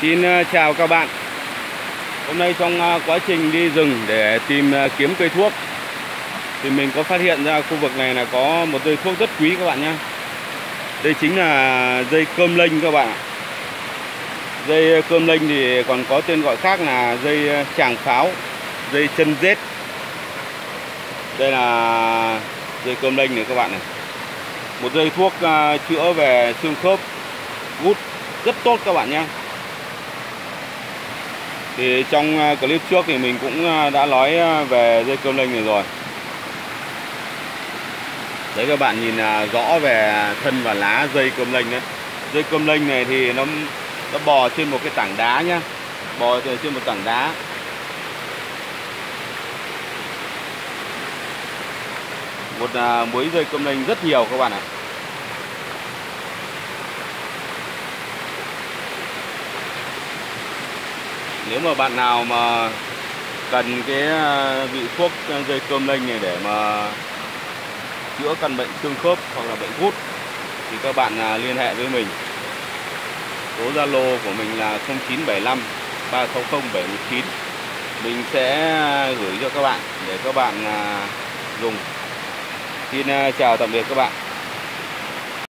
Xin ờ, chào các bạn. Hôm nay trong ờ, quá trình đi rừng để tìm ờ, kiếm cây thuốc, Thì mình có phát hiện ra khu vực này là có một cây thuốc rất quý các bạn nhé Đây chính là dây cơm lênh các bạn ạ. Dây cơm lênh thì còn có tên gọi khác là dây tràng pháo, Dây chân rết Đây là dây cơm lênh này các bạn này. Một dây thuốc chữa về xương khớp, gút rất tốt các bạn nhé thì trong à, clip trước thì mình cũng à, đã nói à, về dây cơm lênh này rồi. Đấy, các bạn nhìn rõ về thân và lá dây cơm lênh đấy. Dây cơm lênh này thì nó nó bò trên một cái tảng đá nhá. Bò trên một tảng đá. Một muối dây cơm lênh rất nhiều các bạn ạ. Nếu mà bạn nào mà cần cái ờ, vị thuốc ờ, dây cơm lênh này để mà chữa căn bệnh xương khớp hoặc là bệnh gút, thì các bạn à, liên hệ với mình. Số Zalo của mình là 0975 360 719 mình sẽ à, gửi cho các bạn để các bạn à, dùng. Xin chào tạm biệt các bạn.